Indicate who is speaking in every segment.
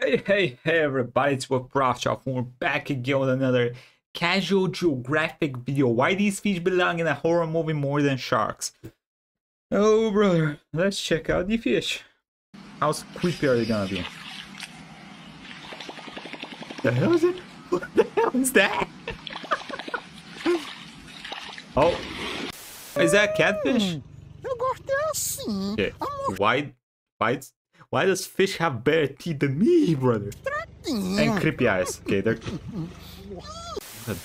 Speaker 1: Hey, hey, hey, everybody, it's with Prof We're back again with another casual geographic video. Why these fish belong in a horror movie more than sharks? Oh, brother, let's check out the fish. How creepy are they gonna be? The hell is it? What the hell is that? oh, is that catfish?
Speaker 2: Eu assim.
Speaker 1: Okay, why, why, why does fish have better teeth than me, brother? And creepy eyes. Okay, they're.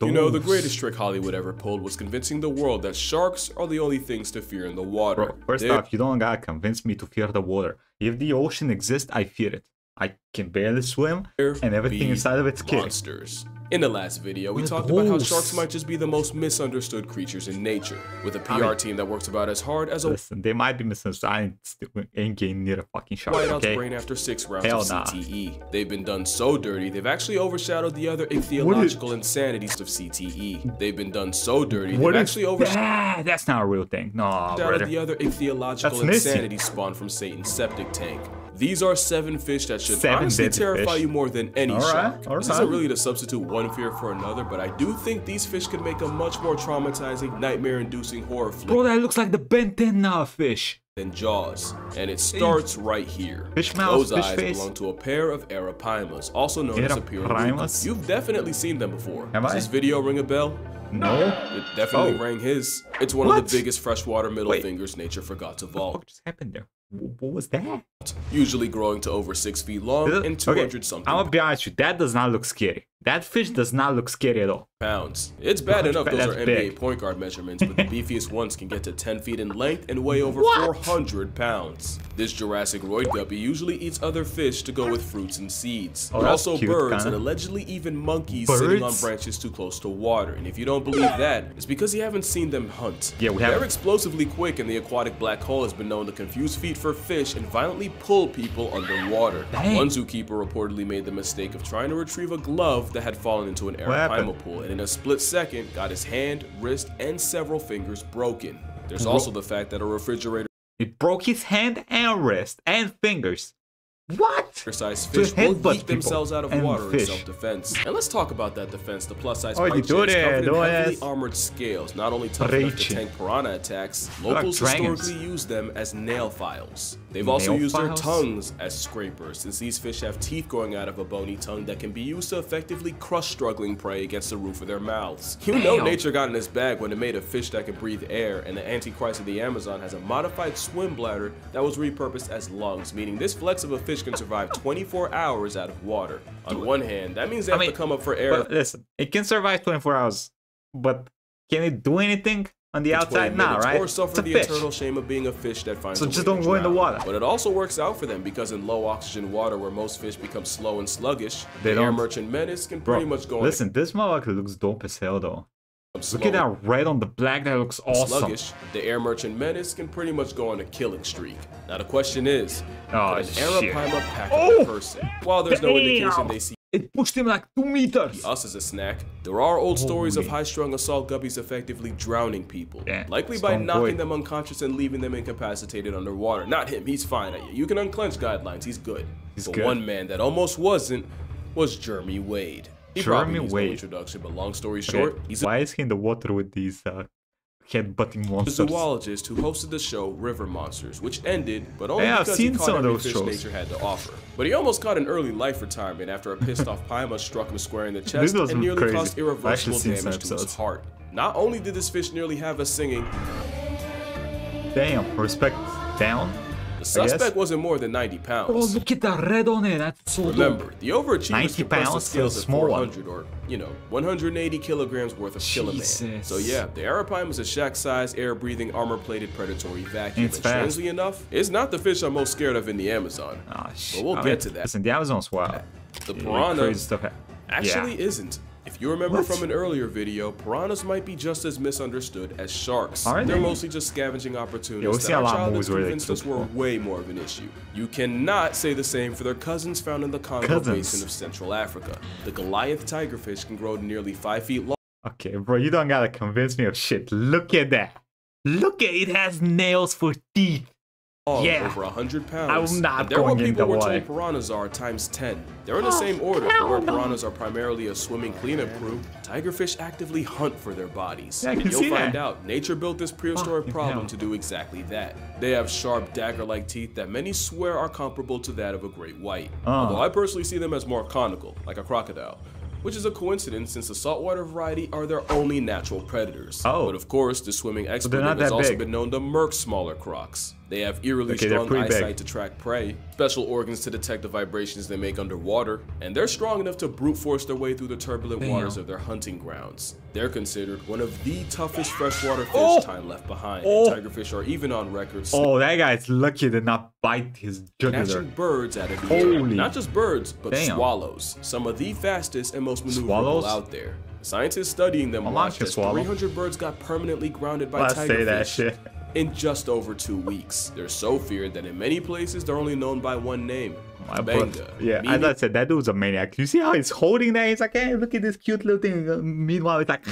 Speaker 3: You know, the greatest trick Hollywood ever pulled was convincing the world that sharks are the only things to fear in the water.
Speaker 1: Bro, first
Speaker 3: They're
Speaker 1: off, you don't gotta convince me to fear the water. If the ocean exists, I fear it. I can barely swim, and everything inside of it's scary.
Speaker 3: monsters. In the last video, we talked about how sharks might just be the most misunderstood creatures in nature, with a PR
Speaker 1: mean-
Speaker 3: team that works about as hard as a
Speaker 1: Listen, they might be misunderstood. I ain't, still, ain't getting near a fucking shark,
Speaker 3: whiteout's
Speaker 1: okay?
Speaker 3: brain after six rounds
Speaker 1: Hell
Speaker 3: of
Speaker 1: nah.
Speaker 3: CTE. They've been done so dirty, they've actually overshadowed the other ichthyological insanities of CTE. They've been done so dirty,
Speaker 1: What
Speaker 3: they've actually overshadowed
Speaker 1: that? That's not a real thing. No, brother.
Speaker 3: the other ichthyological insanity spawned from Satan's septic tank. These are seven fish that should
Speaker 1: Seven
Speaker 3: honestly terrify
Speaker 1: fish.
Speaker 3: you more than any
Speaker 1: All right,
Speaker 3: shark.
Speaker 1: all
Speaker 3: This
Speaker 1: right.
Speaker 3: isn't really to substitute one fear for another, but I do think these fish could make a much more traumatizing, nightmare-inducing horror flick
Speaker 1: Bro, that looks like the Ben 10 uh, fish.
Speaker 3: than Jaws, and it starts right here.
Speaker 1: Fish mouth,
Speaker 3: Those
Speaker 1: fish
Speaker 3: eyes
Speaker 1: face.
Speaker 3: belong to a pair of arapaimas, also known as
Speaker 1: Arapaimas?
Speaker 3: apeiromucus. You've definitely seen them before.
Speaker 1: Have
Speaker 3: Does
Speaker 1: I?
Speaker 3: this video ring a bell?
Speaker 1: No.
Speaker 3: It definitely
Speaker 1: Oh.
Speaker 3: rang his. It's one
Speaker 1: What?
Speaker 3: of the biggest freshwater middle
Speaker 1: Wait.
Speaker 3: fingers nature forgot to
Speaker 1: What just happened there? What was that?
Speaker 3: Usually growing to over 6 feet long
Speaker 1: uh,
Speaker 3: and 200 something
Speaker 1: I'm gonna be honest with you, that does not look scary. That fish does not look scary at all.
Speaker 3: pounds. It's bad enough those are NBA
Speaker 1: big.
Speaker 3: point guard measurements, but the beefiest ones can get to 10 feet in length and weigh over
Speaker 1: What?
Speaker 3: 400 pounds. This Jurassic roid guppy usually eats other fish to go with fruits and seeds,
Speaker 1: Oh,
Speaker 3: but also
Speaker 1: cute,
Speaker 3: birds
Speaker 1: kinda.
Speaker 3: and allegedly even monkeys sitting on branches too close to water. And if you don't believe that, it's because you haven't seen them hunt.
Speaker 1: Yeah, we
Speaker 3: have.
Speaker 1: They're
Speaker 3: explosively quick, and the aquatic black hole has been known to confuse feet for fish and violently pull people underwater.
Speaker 1: Dang.
Speaker 3: One zookeeper reportedly made the mistake of trying to retrieve a glove that had fallen into an
Speaker 1: happened?
Speaker 3: arapaima pool, and in a split second, got his hand, wrist, and several fingers broken. There's also the fact that a refrigerator
Speaker 1: It broke his hand and wrist and fingers. What? To
Speaker 3: fish will yeet themselves out of
Speaker 1: and
Speaker 3: water in self-defense. And let's talk about that defense. The plus-size
Speaker 1: Oh,
Speaker 3: is covered in heavily armored scales, not only tough enough to tank piranha attacks, locals historically use them as nail files. They've also used
Speaker 1: files?
Speaker 3: their tongues as scrapers, since these fish have teeth growing out of a bony tongue that can be used to effectively crush struggling prey against the roof of their mouths. You know nature got in its bag when it made a fish that can breathe air, and the Antichrist of the Amazon has a modified swim bladder that was repurposed as lungs, meaning this flex of a fish can survive 24 hours out of water. On one hand, that means they
Speaker 1: I
Speaker 3: have
Speaker 1: mean,
Speaker 3: to come up for air
Speaker 1: But listen, it can survive 24 hours, but can it do anything on the
Speaker 3: for 20
Speaker 1: outside? Nah,
Speaker 3: minutes,
Speaker 1: right?
Speaker 3: Or suffer
Speaker 1: It's a
Speaker 3: the
Speaker 1: fish.
Speaker 3: eternal shame of being a fish that finds
Speaker 1: So just don't go in the water.
Speaker 3: But it also works out for them because in low oxygen water where most fish become slow and sluggish,
Speaker 1: They
Speaker 3: the air
Speaker 1: don't-
Speaker 3: merchant menace can
Speaker 1: Bro,
Speaker 3: pretty much go
Speaker 1: listen, this motherfucker looks dope as hell though. Look at that red on the black, that looks awesome.
Speaker 3: sluggish, the air merchant menace can pretty much go on a killing streak. Now the question is,
Speaker 1: Oh,
Speaker 3: an arapaima pack
Speaker 1: Oh!
Speaker 3: a person? While there's no indication they see
Speaker 1: It pushed him like two meters.
Speaker 3: us as a snack, there are old stories of high-strung assault guppies effectively drowning people, likely by knocking
Speaker 1: Boy.
Speaker 3: them unconscious and leaving them incapacitated underwater. Not him, he's fine. You can unclench guidelines, he's good.
Speaker 1: He's
Speaker 3: but
Speaker 1: good.
Speaker 3: one man that almost wasn't was Jeremy Wade. He
Speaker 1: Jeremy
Speaker 3: probably needs no
Speaker 1: Wade.
Speaker 3: introduction, but long story
Speaker 1: Okay,
Speaker 3: short, he's a
Speaker 1: Why is he in the water with these uh, head-butting monsters?
Speaker 3: zoologist who hosted the show River Monsters, which ended, but only
Speaker 1: Yeah,
Speaker 3: because
Speaker 1: seen
Speaker 3: he caught
Speaker 1: some of
Speaker 3: every
Speaker 1: those
Speaker 3: fish
Speaker 1: shows.
Speaker 3: nature had to offer. But he almost caught an early life retirement after a pissed-off Paima struck him square in the chest and nearly
Speaker 1: crazy.
Speaker 3: caused irreversible damage to his heart. Not only did this fish nearly have us singing,
Speaker 1: Damn, respect down.
Speaker 3: The suspect wasn't more than 90 pounds.
Speaker 1: Oh,
Speaker 3: pounds.
Speaker 1: look at that red on it. That's so
Speaker 3: Remember, the
Speaker 1: 90
Speaker 3: overachievers compressed the
Speaker 1: pounds
Speaker 3: scales
Speaker 1: for a
Speaker 3: at
Speaker 1: small one.
Speaker 3: 400 or, you know, 180 kilograms worth of killer man.
Speaker 1: Jesus.
Speaker 3: So yeah, the arapaima is a shack-sized, air-breathing, armor-plated predatory vacuum.
Speaker 1: It's
Speaker 3: and
Speaker 1: fast.
Speaker 3: strangely enough, it's not the fish I'm most scared of in the Amazon.
Speaker 1: Ah, shit.
Speaker 3: But we'll
Speaker 1: I
Speaker 3: get
Speaker 1: mean,
Speaker 3: to that.
Speaker 1: Listen, the Amazon's wild.
Speaker 3: The
Speaker 1: Yeah,
Speaker 3: piranha
Speaker 1: Crazy
Speaker 3: actually
Speaker 1: yeah.
Speaker 3: isn't. If you remember
Speaker 1: What?
Speaker 3: from an earlier video, piranhas might be just as misunderstood as sharks.
Speaker 1: Are
Speaker 3: They're
Speaker 1: they?
Speaker 3: mostly just scavenging
Speaker 1: Yeah,
Speaker 3: opportunities
Speaker 1: we've seen
Speaker 3: that our childhoods
Speaker 1: movies where they
Speaker 3: convinced us were way more of an issue. You cannot say the same for their cousins found in the Congo
Speaker 1: Cousins.
Speaker 3: Basin of Central Africa. The Goliath tigerfish can grow to nearly 5 feet long.
Speaker 1: Okay, bro, you don't gotta convince me of shit. Look at that. Look at it has nails for teeth. Yeah.
Speaker 3: over 100 pounds.
Speaker 1: I'm not
Speaker 3: and what
Speaker 1: going in
Speaker 3: people
Speaker 1: the
Speaker 3: were told piranhas are times 10. They're in the oh, same order, where piranhas are primarily a swimming cleanup crew, tigerfish actively hunt for their bodies.
Speaker 1: Yeah,
Speaker 3: you'll find
Speaker 1: that.
Speaker 3: out nature built this prehistoric
Speaker 1: Fucking
Speaker 3: problem
Speaker 1: hell.
Speaker 3: to do exactly that. They have sharp dagger-like teeth that many swear are comparable to that of a great white.
Speaker 1: Oh.
Speaker 3: Although I personally see them as more conical, like a crocodile. Which is a coincidence since the saltwater variety are their only natural predators.
Speaker 1: Oh.
Speaker 3: But of course, the swimming expert has also
Speaker 1: big.
Speaker 3: been known to murk smaller crocs. They have eerily
Speaker 1: Okay,
Speaker 3: strong
Speaker 1: pretty big.
Speaker 3: eyesight to track prey, special organs to detect the vibrations they make underwater, and they're strong enough to brute force their way through the turbulent
Speaker 1: Damn.
Speaker 3: waters of their hunting grounds. They're considered one of the toughest freshwater fish
Speaker 1: Oh!
Speaker 3: time left behind.
Speaker 1: Oh!
Speaker 3: And tigerfish are even on record
Speaker 1: Oh, that guy's lucky to not bite his jugular.
Speaker 3: catching birds out of the air. Not just birds, but
Speaker 1: Damn.
Speaker 3: swallows. Some of the fastest and most maneuverable
Speaker 1: Swallows?
Speaker 3: out there. Scientists studying them
Speaker 1: A
Speaker 3: watched
Speaker 1: monkey
Speaker 3: as
Speaker 1: swallow.
Speaker 3: 300 birds got permanently grounded by
Speaker 1: Let's
Speaker 3: tigerfish
Speaker 1: say that shit.
Speaker 3: In just over two weeks. They're so feared that in many places they're only known by one name. Mbenga.
Speaker 1: butt. Yeah,
Speaker 3: meaning
Speaker 1: as I said, that dude's a maniac. You see how he's holding that? He's like, hey, look at this cute little thing. Uh, Meanwhile, it's like,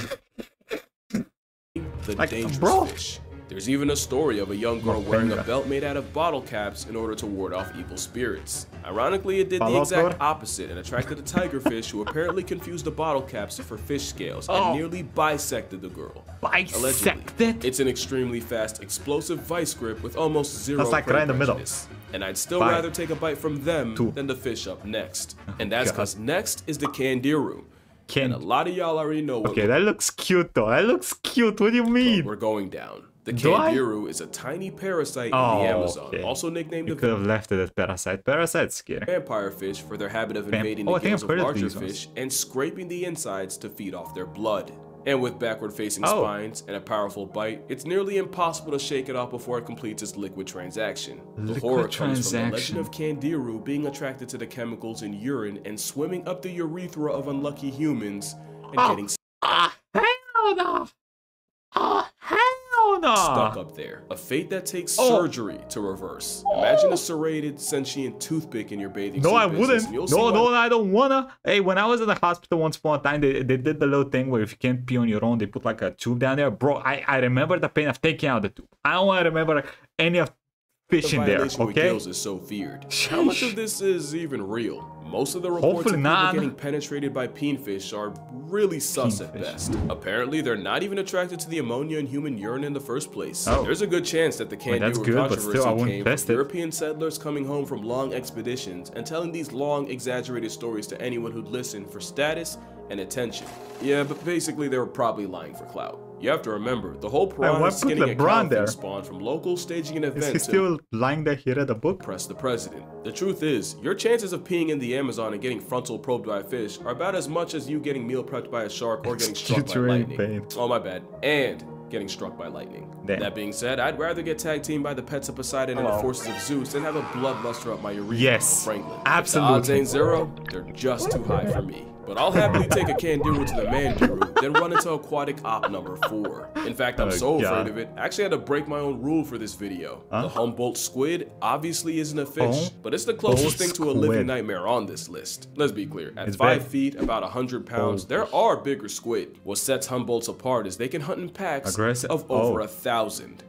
Speaker 3: the
Speaker 1: Like,
Speaker 3: dangerous
Speaker 1: bro.
Speaker 3: fish. There's even a story of a young girl wearing a belt made out of bottle caps in order to ward off evil spirits. Ironically, it did the exact opposite and attracted a tigerfish who apparently confused the bottle caps for fish scales
Speaker 1: Oh.
Speaker 3: and nearly bisected the girl.
Speaker 1: bisected.
Speaker 3: It's an extremely fast, explosive vice grip with almost zero
Speaker 1: That's like right in the middle.
Speaker 3: And I'd still rather take a bite from them
Speaker 1: Two.
Speaker 3: than the fish up next. Oh and that's because next is the Candiru.
Speaker 1: Can-
Speaker 3: And a lot of y'all already know what
Speaker 1: Okay, that looks cute though. That looks cute. What do you mean?
Speaker 3: we're going down. The
Speaker 1: Do I?
Speaker 3: Candiru is a tiny parasite
Speaker 1: Oh,
Speaker 3: in the Amazon,
Speaker 1: okay.
Speaker 3: also nicknamed
Speaker 1: You
Speaker 3: the
Speaker 1: could have left it as parasite. Parasite's scary.
Speaker 3: vampire fish for their habit of
Speaker 1: Vamp-
Speaker 3: invading
Speaker 1: Oh,
Speaker 3: the gills of larger
Speaker 1: these ones.
Speaker 3: fish and scraping the insides to feed off their blood. And with backward-facing
Speaker 1: Oh.
Speaker 3: spines and a powerful bite, it's nearly impossible to shake it off before it completes its liquid transaction. the
Speaker 1: Liquid
Speaker 3: horror comes from the legend of Candiru being attracted to the chemicals in urine and swimming up the urethra of unlucky humans and
Speaker 1: Oh.
Speaker 3: getting
Speaker 1: Ah, hell no! Oh, hell no!
Speaker 3: Stuck up there. A fate that takes
Speaker 1: Oh.
Speaker 3: surgery to reverse. Imagine a serrated, sentient toothpick in your bathing
Speaker 1: No,
Speaker 3: suit
Speaker 1: I wouldn't. No, no, I don't wanna. Hey, when I was in the hospital once upon a time, they, they did the little thing where if you can't pee on your own, they put like a tube down there. Bro, I, I remember the pain of taking out the tube. I don't want to remember any of fish
Speaker 3: the
Speaker 1: in there,
Speaker 3: with
Speaker 1: okay?
Speaker 3: gills is so feared. How much of this is even real? Most of the reports
Speaker 1: Hopefully
Speaker 3: of people
Speaker 1: none.
Speaker 3: getting penetrated by peenfish are really sus at best. Apparently, they're not even attracted to the ammonia in human urine in the first place.
Speaker 1: Oh.
Speaker 3: There's a good chance that the
Speaker 1: mean, that's good, still,
Speaker 3: controversy
Speaker 1: wouldn't
Speaker 3: came from
Speaker 1: it.
Speaker 3: European settlers coming home from long expeditions and telling these long, exaggerated stories to anyone who'd listen for status and attention. Yeah, but basically, they were probably lying for clout. You have to remember, the whole piranha skinning a
Speaker 1: LeBron
Speaker 3: cow
Speaker 1: there?
Speaker 3: spawned from local staging an event.
Speaker 1: Is
Speaker 3: he
Speaker 1: still lying there? here at the book?
Speaker 3: press the president. The truth is, your chances of peeing in the Amazon and getting frontal probed by a fish are about as much as you getting meal prepped by a shark or getting struck by lightning.
Speaker 1: pain.
Speaker 3: Oh my bad. And getting struck by lightning.
Speaker 1: Damn.
Speaker 3: That being said, I'd rather get tag teamed by the pets of Poseidon and the forces of Zeus than have a bloodluster up my urethra
Speaker 1: Yes,
Speaker 3: Franklin.
Speaker 1: absolutely.
Speaker 3: If the odds ain't zero, they're just too high for me. But I'll happily take a Candiru to the Mandiru, then run into aquatic op number four. In fact, I'm
Speaker 1: Oh,
Speaker 3: so
Speaker 1: God.
Speaker 3: afraid of it, I actually had to break my own rule for this video.
Speaker 1: Huh?
Speaker 3: The Humboldt squid obviously isn't a fish,
Speaker 1: Oh,
Speaker 3: but it's the closest thing to a living nightmare on this list. Let's be clear, at
Speaker 1: It's
Speaker 3: 5
Speaker 1: big.
Speaker 3: feet, about 100 pounds,
Speaker 1: Oh.
Speaker 3: there are bigger squid. What sets Humboldts apart is they can hunt in packs
Speaker 1: Aggressive?
Speaker 3: of over
Speaker 1: Oh.
Speaker 3: a thousand.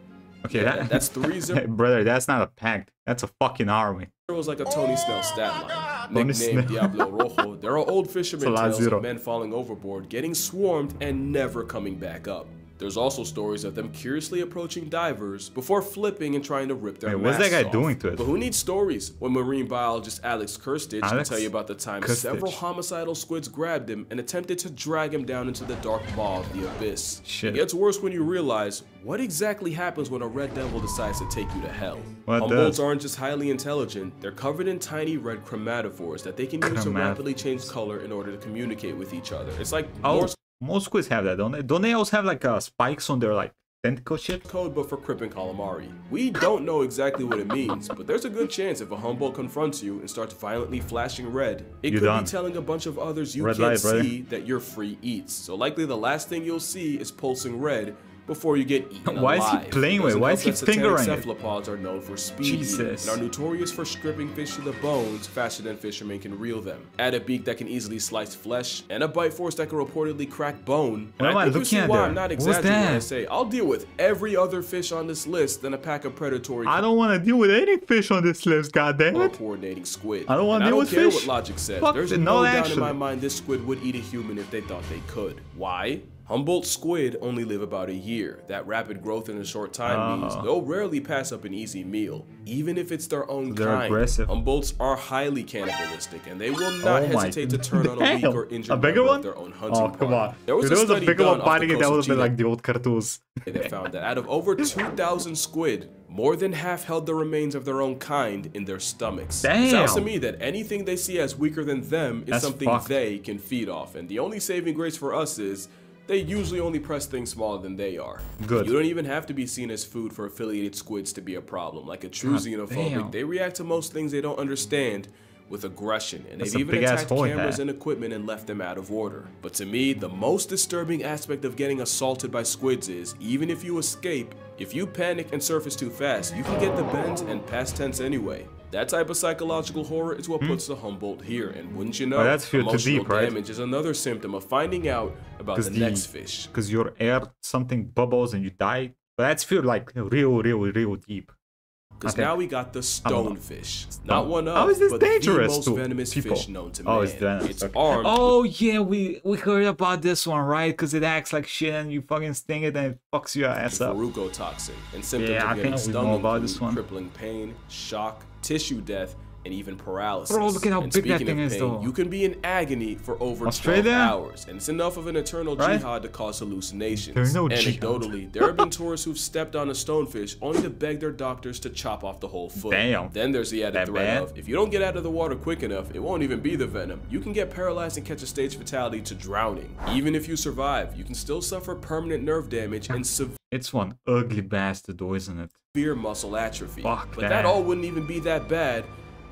Speaker 1: Okay,
Speaker 3: Yeah,
Speaker 1: that,
Speaker 3: that's three zero.
Speaker 1: Brother, that's not a pack. That's a fucking army.
Speaker 3: It was like a Tony Snell stat line. Nicknamed Diablo Rojo, there are old fishermen
Speaker 1: It's a lot
Speaker 3: tales of men falling overboard, getting swarmed, and never coming back up. There's also stories of them curiously approaching divers before flipping and trying to rip their
Speaker 1: Wait, what's that guy
Speaker 3: off.
Speaker 1: doing to it?
Speaker 3: But who needs stories when marine biologist Alex Kerstitch can tell you about the time
Speaker 1: Kerstitch.
Speaker 3: several homicidal squids grabbed him and attempted to drag him down into the dark maw of the abyss.
Speaker 1: Shit.
Speaker 3: It gets worse when you realize what exactly happens when a red devil decides to take you to hell.
Speaker 1: What
Speaker 3: Humboldts aren't just highly intelligent, they're covered in tiny red chromatophores that they can use to rapidly change color in order to communicate with each other. It's like
Speaker 1: Oh,
Speaker 3: Morse
Speaker 1: most squids have that, don't they? Don't they also have like uh, spikes on their like tentacle shit?
Speaker 3: code but for Crip and calamari. We don't know exactly what it means, but there's a good chance if a Humboldt confronts you and starts violently flashing red, it
Speaker 1: You're
Speaker 3: could
Speaker 1: done.
Speaker 3: be telling a bunch of others you
Speaker 1: Red
Speaker 3: can't
Speaker 1: light, brother.
Speaker 3: see that you're free eats. So likely the last thing you'll see is pulsing red before you get eaten
Speaker 1: Why is he playing with Why is he fingering it?
Speaker 3: cephalopods are known for speed
Speaker 1: Jesus.
Speaker 3: and are notorious for stripping fish to the bones faster than fishermen can reel them. Add a beak that can easily slice flesh, and a bite force that can reportedly crack bone.
Speaker 1: And
Speaker 3: I
Speaker 1: am I
Speaker 3: think you see why? I'm not exaggerating when I say I'll deal with every other fish on this list than a pack of predatory
Speaker 1: I don't want to deal with any fish on this list, goddammit.
Speaker 3: or coordinating squid.
Speaker 1: I don't wanna
Speaker 3: And
Speaker 1: deal
Speaker 3: I
Speaker 1: with
Speaker 3: don't care
Speaker 1: fish.
Speaker 3: what logic says.
Speaker 1: Fuck
Speaker 3: There's no
Speaker 1: no
Speaker 3: doubt in my mind this squid would eat a human if they thought they could. Why? Humboldt squid only live about a year. That rapid growth in a short time means
Speaker 1: Ah.
Speaker 3: they'll rarely pass up an easy meal, even if it's their own
Speaker 1: They're
Speaker 3: kind.
Speaker 1: aggressive.
Speaker 3: Humboldts are highly cannibalistic, and they will not
Speaker 1: Oh
Speaker 3: hesitate to turn on a weak or injured
Speaker 1: A bigger
Speaker 3: member
Speaker 1: one?
Speaker 3: of their own hunting
Speaker 1: Oh, come on.
Speaker 3: There was
Speaker 1: if
Speaker 3: a
Speaker 1: there was a bigger one biting it, that would have been like the old cartoons.
Speaker 3: they found that out of over 2,000 squid, more than half held the remains of their own kind in their stomachs. It sounds to me that anything they see as weaker than them is
Speaker 1: That's
Speaker 3: something
Speaker 1: fucked.
Speaker 3: they can feed off. And the only saving grace for us is they usually only press things smaller than they are.
Speaker 1: Good.
Speaker 3: You don't even have to be seen as food for affiliated squids to be a problem. Like a true
Speaker 1: God
Speaker 3: xenophobic,
Speaker 1: damn.
Speaker 3: they react to most things they don't understand with aggression, and
Speaker 1: That's
Speaker 3: they've even attacked cameras
Speaker 1: had.
Speaker 3: and equipment and left them out of order. But to me, the most disturbing aspect of getting assaulted by squids is, even if you escape, if you panic and surface too fast, you can get the bends and past tense anyway. That type of psychological horror is what hmm? puts the Humboldt here, and wouldn't you know,
Speaker 1: Oh, that's fear too
Speaker 3: emotional
Speaker 1: deep, right?
Speaker 3: damage is another symptom of finding out about the,
Speaker 1: the-
Speaker 3: next fish.
Speaker 1: Because your air, something bubbles and you die. But that's feel like real, real, real deep.
Speaker 3: Because now we got the
Speaker 1: don't know.
Speaker 3: stonefish. Not one of,
Speaker 1: How is this
Speaker 3: but
Speaker 1: dangerous
Speaker 3: the most
Speaker 1: to
Speaker 3: venomous
Speaker 1: people?
Speaker 3: fish known to
Speaker 1: oh,
Speaker 3: man. Oh, man.
Speaker 1: it's venomous,
Speaker 3: It's
Speaker 1: okay.
Speaker 3: armed
Speaker 1: Oh yeah, we we heard about this one, right? Because it acts like shit and you fucking sting it and it fucks your ass up.
Speaker 3: Faruco and symptoms
Speaker 1: Yeah,
Speaker 3: of getting
Speaker 1: think we
Speaker 3: stung
Speaker 1: know about
Speaker 3: include
Speaker 1: this one.
Speaker 3: crippling pain, shock, tissue death, and even paralysis.
Speaker 1: Bro, look at how
Speaker 3: and
Speaker 1: big that
Speaker 3: speaking
Speaker 1: thing
Speaker 3: of
Speaker 1: is,
Speaker 3: pain,
Speaker 1: though.
Speaker 3: You can be in agony for over
Speaker 1: Australia?
Speaker 3: 12 hours, and it's enough of an eternal
Speaker 1: Right?
Speaker 3: jihad to cause hallucinations.
Speaker 1: There's no jihad.
Speaker 3: Anecdotally, there have been tourists who've stepped on a stonefish only to beg their doctors to chop off the whole foot.
Speaker 1: Damn.
Speaker 3: Then there's the added
Speaker 1: That
Speaker 3: threat
Speaker 1: bad?
Speaker 3: of if you don't get out of the water quick enough, it won't even be the venom. You can get paralyzed and catch a stage fatality to drowning. Even if you survive, you can still suffer permanent nerve damage and severe
Speaker 1: It's one ugly bastard, though, isn't it?
Speaker 3: Severe muscle atrophy.
Speaker 1: Fuck
Speaker 3: but
Speaker 1: that.
Speaker 3: that all wouldn't even be that bad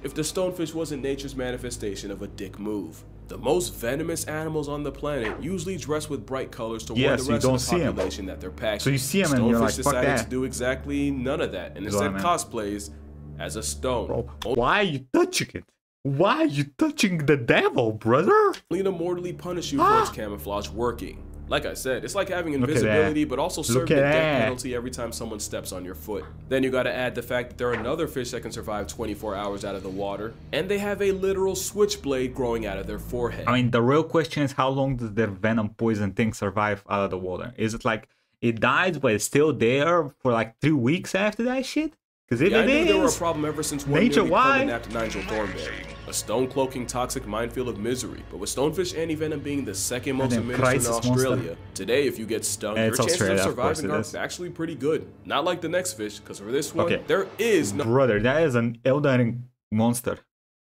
Speaker 3: if the stonefish wasn't nature's manifestation of a dick move. The most venomous animals on the planet usually dress with bright colors to warn
Speaker 1: Yeah,
Speaker 3: the
Speaker 1: so
Speaker 3: rest of the population that they're packing.
Speaker 1: So you see 'em and you're
Speaker 3: Stonefish
Speaker 1: like, "Fuck
Speaker 3: decided
Speaker 1: that."
Speaker 3: to do exactly none of that and
Speaker 1: what I
Speaker 3: instead
Speaker 1: meant.
Speaker 3: cosplays as a stone.
Speaker 1: Bro, why are you touching it? Why are you touching the devil, brother?
Speaker 3: to mortally punish you for its ah! camouflage working. Like I said, it's like having invisibility, but also serving a death
Speaker 1: that.
Speaker 3: penalty every time someone steps on your foot. Then you gotta add the fact that there are another fish that can survive 24 hours out of the water, and they have a literal switchblade growing out of their forehead.
Speaker 1: I mean, the real question is how long does their venom poison thing survive out of the water? Is it like it dies but it's still there for like three weeks after that shit? Because if
Speaker 3: yeah, I
Speaker 1: it
Speaker 3: knew there were a problem ever since one
Speaker 1: Nature
Speaker 3: nearly
Speaker 1: wide.
Speaker 3: perma-napped Nigel Thornberry. A stone cloaking toxic minefield of misery, but with stonefish antivenom being the second most administered in Australia,
Speaker 1: monster.
Speaker 3: today if you get stung,
Speaker 1: Yeah,
Speaker 3: your chances
Speaker 1: Australia,
Speaker 3: of
Speaker 1: of
Speaker 3: surviving
Speaker 1: it
Speaker 3: are
Speaker 1: is.
Speaker 3: actually pretty good. Not like the next fish, because for this one,
Speaker 1: Okay.
Speaker 3: there is no
Speaker 1: brother, that is an Eldering monster.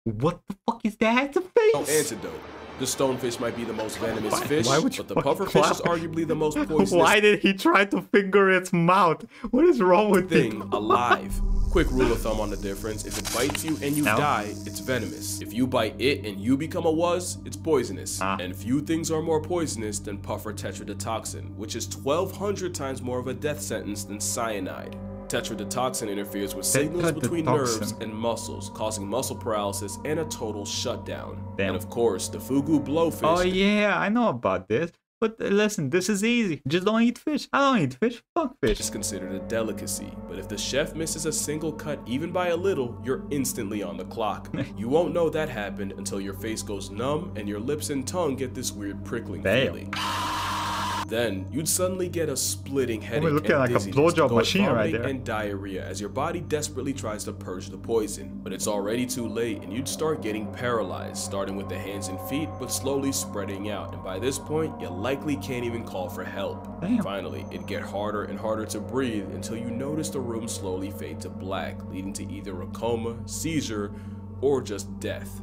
Speaker 1: What the fuck is that? The
Speaker 3: no
Speaker 1: face?
Speaker 3: antidote. The stonefish might be the most venomous
Speaker 1: Why-
Speaker 3: fish,
Speaker 1: why would you
Speaker 3: but the pufferfish is arguably the most poisonous
Speaker 1: Why did he try to finger its mouth? What is wrong with
Speaker 3: thing
Speaker 1: him?
Speaker 3: alive. Quick rule of thumb on the difference: if it bites you and you
Speaker 1: No.
Speaker 3: die, it's venomous. If you bite it and you become a was, it's poisonous.
Speaker 1: Ah.
Speaker 3: And few things are more poisonous than puffer tetrodotoxin, which is 1,200 times more of a death sentence than cyanide. Tetrodotoxin interferes with signals between nerves and muscles, causing muscle paralysis and a total shutdown.
Speaker 1: Damn.
Speaker 3: And of course, the fugu blowfish
Speaker 1: Oh yeah, I know about this. But uh, listen, this is easy. Just don't eat fish. I don't eat fish. Fuck fish.
Speaker 3: is considered a delicacy, but if the chef misses a single cut even by a little, you're instantly on the clock. you won't know that happened until your face goes numb and your lips and tongue get this weird prickling
Speaker 1: Damn.
Speaker 3: feeling. Then you'd suddenly get a splitting headache
Speaker 1: looking
Speaker 3: and
Speaker 1: like a blowjob machine right there.
Speaker 3: and diarrhea as your body desperately tries to purge the poison. But it's already too late and you'd start getting paralyzed, starting with the hands and feet, but slowly spreading out. And by this point, you likely can't even call for help.
Speaker 1: Damn.
Speaker 3: Finally, it'd get harder and harder to breathe until you notice the room slowly fade to black, leading to either a coma, seizure, or just death.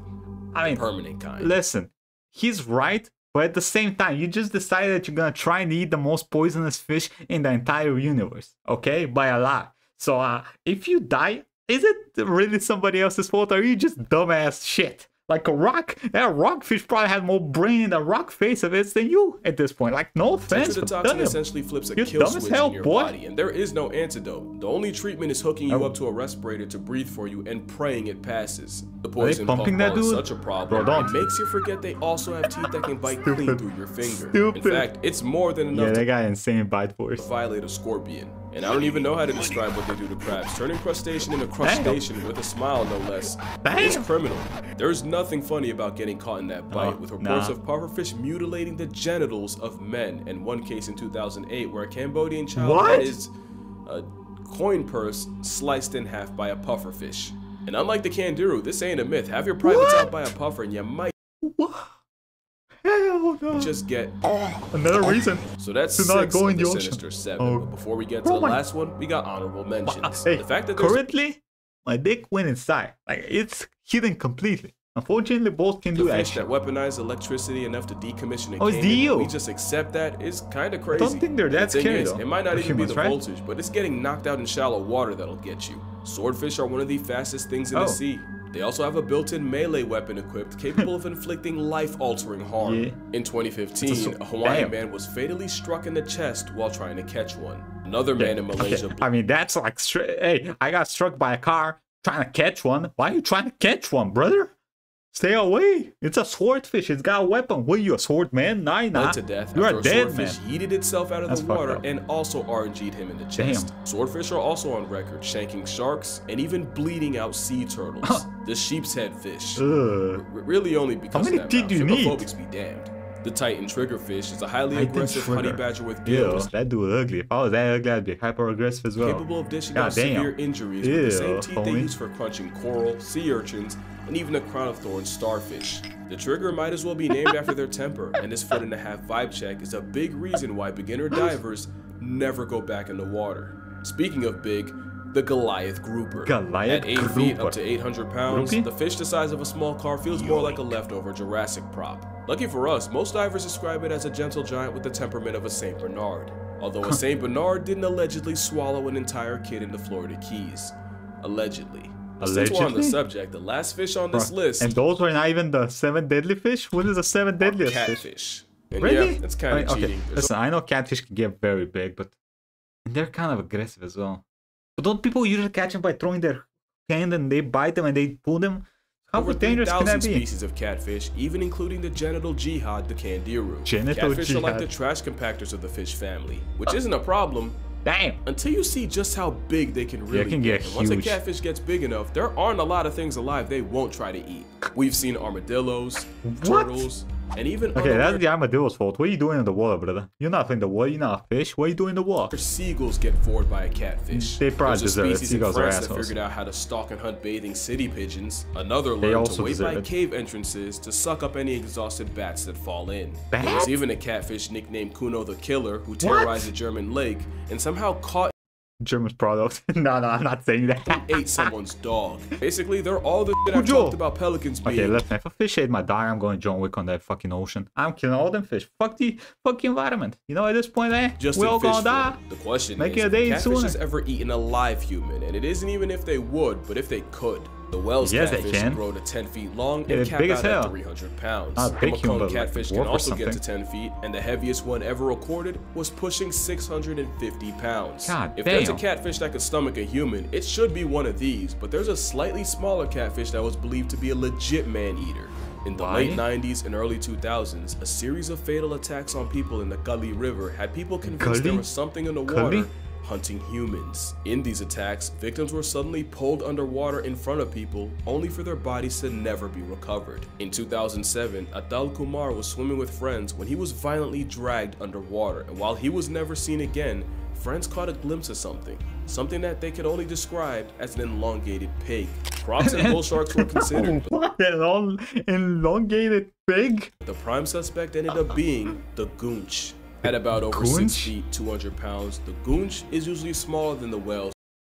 Speaker 1: I mean,
Speaker 3: Permanent kind.
Speaker 1: listen, he's right. But at the same time, you just decided that you're gonna try and eat the most poisonous fish in the entire universe, okay? By a lot. So uh, if you die, is it really somebody else's fault or are you just dumbass shit? Like a rock. That rockfish probably had more brain in the rock face of it than you at this point. Like, no offense, but damn.
Speaker 3: essentially flips a
Speaker 1: You're
Speaker 3: kill switch
Speaker 1: hell,
Speaker 3: in your
Speaker 1: boy.
Speaker 3: body, and there is no antidote. The only treatment is hooking you
Speaker 1: Oh.
Speaker 3: up to a respirator to breathe for you and praying it passes. The poison
Speaker 1: pumping that dude?
Speaker 3: such a problem.
Speaker 1: Bro,
Speaker 3: it
Speaker 1: don't.
Speaker 3: makes you forget they also have teeth that can bite clean through your finger.
Speaker 1: Stupid.
Speaker 3: In fact, it's more than enough
Speaker 1: Yeah, that guy insane bite force.
Speaker 3: violate a scorpion. And I don't even know how to describe what they do to crabs. Turning crustacean into crustacean with a smile, no less, is
Speaker 1: Damn.
Speaker 3: criminal. There's nothing funny about getting caught in that bite,
Speaker 1: Oh,
Speaker 3: with reports
Speaker 1: nah.
Speaker 3: of pufferfish mutilating the genitals of men, and one case in 2008 where a Cambodian child
Speaker 1: What?
Speaker 3: had his uh, coin purse sliced in half by a pufferfish. And unlike the Candiru, this ain't a myth. Have your privates
Speaker 1: What?
Speaker 3: out by a puffer, and you might?
Speaker 1: Oh, no.
Speaker 3: just get
Speaker 1: Another reason.
Speaker 3: so that's
Speaker 1: not
Speaker 3: six
Speaker 1: go in
Speaker 3: the
Speaker 1: the.
Speaker 3: Sinister Seven.
Speaker 1: Oh.
Speaker 3: But before we get to
Speaker 1: Oh
Speaker 3: the
Speaker 1: my-
Speaker 3: last one, we got honorable mentions.
Speaker 1: Uh, hey,
Speaker 3: the fact that
Speaker 1: currently, my dick went inside. Like, it's hidden completely. Unfortunately, both can
Speaker 3: the
Speaker 1: do
Speaker 3: fish
Speaker 1: shit.
Speaker 3: that weaponize electricity enough to decommission a
Speaker 1: Oh,
Speaker 3: and
Speaker 1: Dio.
Speaker 3: we just accept that is kind of crazy.
Speaker 1: think they're that
Speaker 3: the thing
Speaker 1: scary,
Speaker 3: is,
Speaker 1: though,
Speaker 3: It might not even
Speaker 1: humans,
Speaker 3: be the
Speaker 1: right?
Speaker 3: voltage, but it's getting knocked out in shallow water that'll get you. Swordfish are one of the fastest things in
Speaker 1: Oh.
Speaker 3: the sea. They also have a built-in melee weapon equipped capable of inflicting life-altering harm.
Speaker 1: Yeah.
Speaker 3: In 2015,
Speaker 1: It's a
Speaker 3: Hawaiian
Speaker 1: damn.
Speaker 3: man was fatally struck in the chest while trying to catch one. Another man in Malaysia
Speaker 1: Okay, I mean, that's like straight. Hey, I got struck by a car trying to catch one. Why are you trying to catch one, brother? Stay away. It's a swordfish. It's got a weapon. What are you, a sword man? Nah, nah.
Speaker 3: bled to death
Speaker 1: You're
Speaker 3: after
Speaker 1: a
Speaker 3: a
Speaker 1: dead man.
Speaker 3: swordfish yeeted itself out of
Speaker 1: That's
Speaker 3: the water and also RNG'd him in the chest. Swordfish are also on record shanking sharks and even bleeding out sea turtles. the sheep's head fish.
Speaker 1: Ugh.
Speaker 3: Really only because How
Speaker 1: many
Speaker 3: of that
Speaker 1: do you need?
Speaker 3: Be damned. The Titan triggerfish is a highly
Speaker 1: Titan
Speaker 3: aggressive honey
Speaker 1: trigger.
Speaker 3: badger with
Speaker 1: Ew,
Speaker 3: gills.
Speaker 1: that dude ugly. If I was that ugly, I'd be hyper aggressive as well.
Speaker 3: Capable of dishing
Speaker 1: God
Speaker 3: out
Speaker 1: damn.
Speaker 3: severe injuries with the same
Speaker 1: Ew,
Speaker 3: teeth they use for crunching coral, sea urchins, and even a crown of thorns starfish. The trigger might as well be named after their temper, and this foot and a half vibe check is a big reason why beginner divers never go back in the water. Speaking of big, the Goliath grouper.
Speaker 1: Goliath
Speaker 3: At 8 feet up to 800 pounds,
Speaker 1: Groupie?
Speaker 3: the fish the size of a small car feels more like a leftover Jurassic prop. Lucky for us, most divers describe it as a gentle giant with the temperament of a St. Bernard. Although a St. Bernard didn't allegedly swallow an entire kid in the Florida Keys. Allegedly. But Since we're on the subject, the last fish on this
Speaker 1: Bruh,
Speaker 3: list
Speaker 1: And those were not even the seven deadly fish? What is the seven deadliest fish?
Speaker 3: catfish. And
Speaker 1: Really?
Speaker 3: yeah, it's
Speaker 1: I
Speaker 3: kind
Speaker 1: mean,
Speaker 3: of
Speaker 1: okay,
Speaker 3: cheating. There's
Speaker 1: Listen, I know catfish can get very big, but they're kind of aggressive as well. But don't people usually catch them by throwing their hand and they bite them and they pull them? How
Speaker 3: over
Speaker 1: dangerous can that be?
Speaker 3: species of catfish, even including the genital jihad, the Candiru.
Speaker 1: Genital
Speaker 3: catfish are like the trash compactors of the fish family, which isn't a problem
Speaker 1: Damn.
Speaker 3: until you see just how big they can really
Speaker 1: can get
Speaker 3: once a catfish gets big enough, there aren't a lot of things alive they won't try to eat. We've seen armadillos,
Speaker 1: What?
Speaker 3: turtles, and even
Speaker 1: Okay, that's the armadillo's fault. What are you doing in the water, brother? You're not in the water. You're not a fish. What are you doing in the water?
Speaker 3: seagulls get bored by a catfish.
Speaker 1: They probably
Speaker 3: There's a
Speaker 1: deserve it.
Speaker 3: species in
Speaker 1: Seagulls are
Speaker 3: France that figured out how to stalk and hunt bathing city pigeons. Another
Speaker 1: They
Speaker 3: learned to wait by
Speaker 1: it.
Speaker 3: cave entrances to suck up any exhausted bats that fall in. There
Speaker 1: Bats?
Speaker 3: was even a catfish nicknamed Kuno the Killer who terrorized a German lake and somehow caught
Speaker 1: German product. no, no, I'm not saying that.
Speaker 3: ate someone's dog. Basically, they're all the shit I've talked about pelicans being.
Speaker 1: Okay, listen, if a fish ate my dog, I'm going John Wick on that fucking ocean. I'm killing all them fish. Fuck the fuck the environment. You know, at this point, eh?
Speaker 3: just
Speaker 1: we all gonna die.
Speaker 3: The question
Speaker 1: Make
Speaker 3: is,
Speaker 1: it a day
Speaker 3: catfish
Speaker 1: sooner.
Speaker 3: has ever eaten a live human, and it isn't even if they would, but if they could. The Wels
Speaker 1: Yes,
Speaker 3: catfish
Speaker 1: can.
Speaker 3: grow to 10 feet long
Speaker 1: Yeah,
Speaker 3: and cap out
Speaker 1: as
Speaker 3: at 300 pounds.
Speaker 1: Not
Speaker 3: The
Speaker 1: big Mekong but like
Speaker 3: catfish can also get to 10 feet, and the heaviest one ever recorded was pushing 650 pounds.
Speaker 1: God
Speaker 3: if there's a catfish that could stomach a human, it should be one of these, but there's a slightly smaller catfish that was believed to be a legit man-eater. In the
Speaker 1: Why?
Speaker 3: late 90s and early 2000s, a series of fatal attacks on people in the Kali River had people convinced there was something in the
Speaker 1: Gully?
Speaker 3: Hunting humans. In these attacks, victims were suddenly pulled underwater in front of people, only for their bodies to never be recovered. In 2007, Atal Kumar was swimming with friends when he was violently dragged underwater, and while he was never seen again, friends caught a glimpse of something. Something that they could only describe as an elongated pig. Crocs and bull sharks were considered,
Speaker 1: What? An elongated pig?
Speaker 3: the prime suspect ended up being the goonch. At about over 6 feet, 200 pounds, the goonch is usually smaller than the whale,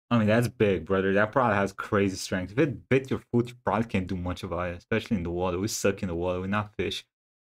Speaker 1: I mean, that's big, brother. That probably has crazy strength. If it bit your foot, you probably can't do much about it, especially in the water. We suck in the water. We're not fish.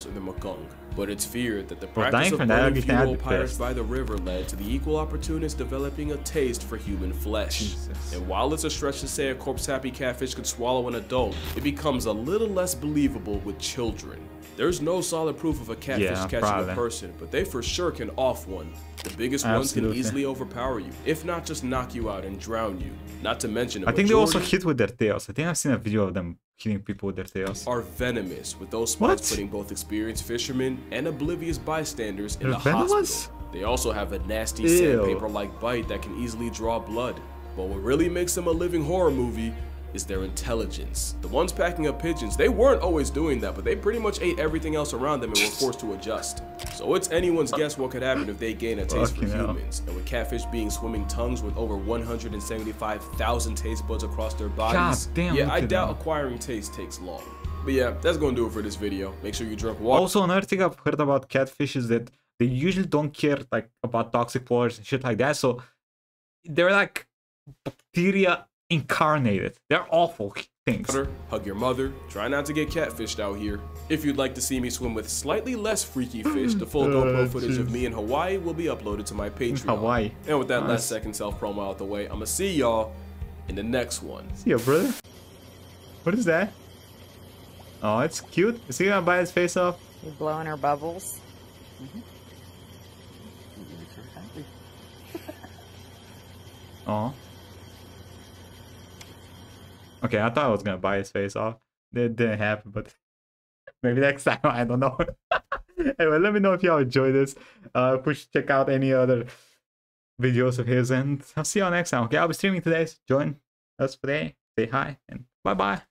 Speaker 3: in the Mekong. But it's feared that the practice
Speaker 1: dying
Speaker 3: of
Speaker 1: from that, I'd
Speaker 3: burning
Speaker 1: be- I'd
Speaker 3: funeral
Speaker 1: be
Speaker 3: pyres
Speaker 1: pissed.
Speaker 3: by the river led to the equal opportunists developing a taste for human flesh.
Speaker 1: Jesus.
Speaker 3: And while it's a stretch to say a corpse-happy catfish could swallow an adult, it becomes a little less believable with children. There's no solid proof of a catfish
Speaker 1: Yeah,
Speaker 3: catching
Speaker 1: probably.
Speaker 3: a person, but they for sure can off one. The biggest ones can easily overpower you, if not just knock you out and drown you. Not to mention,
Speaker 1: I think they also hit with their tails. I think I've seen a video of them hitting people with their tails.
Speaker 3: are venomous, with those
Speaker 1: What?
Speaker 3: putting both experienced fishermen and oblivious bystanders in
Speaker 1: They're
Speaker 3: the
Speaker 1: venomous?
Speaker 3: hospital. They also have a nasty sandpaper-like bite that can easily draw blood. But what really makes them a living horror movie is their intelligence. The ones packing up pigeons, they weren't always doing that, but they pretty much ate everything else around them and were forced to adjust. So it's anyone's guess what could happen if they gain a taste for
Speaker 1: Fucking hell.
Speaker 3: humans. And with catfish being swimming tongues with over 175,000 taste buds across their bodies,
Speaker 1: damn,
Speaker 3: yeah, I doubt
Speaker 1: them.
Speaker 3: acquiring taste takes long. But yeah, that's gonna do it for this video. Make sure you drink water.
Speaker 1: Also, another thing I've heard about catfish is that they usually don't care like about toxic waters and shit like that. So they're like bacteria incarnated. They're awful things.
Speaker 3: hug your mother, try not to get catfished out here. If you'd like to see me swim with slightly less freaky fish, the full GoPro
Speaker 1: Uh,
Speaker 3: footage of me in Hawaii will be uploaded to my Patreon.
Speaker 1: Hawaii.
Speaker 3: And with that
Speaker 1: Nice.
Speaker 3: last second self promo out the way, I'ma see y'all in the next one.
Speaker 1: See ya, brother. What is that? Oh, it's cute. Is he gonna bite his face off?
Speaker 2: You blowing her bubbles?
Speaker 1: Oh. Okay, I thought I was gonna buy his face off. It didn't happen, but maybe next time. I don't know. anyway, let me know if y'all enjoy this. Uh, push check out any other videos of his, and I'll see y'all next time. Okay, I'll be streaming today. So join us today. Say hi and bye bye.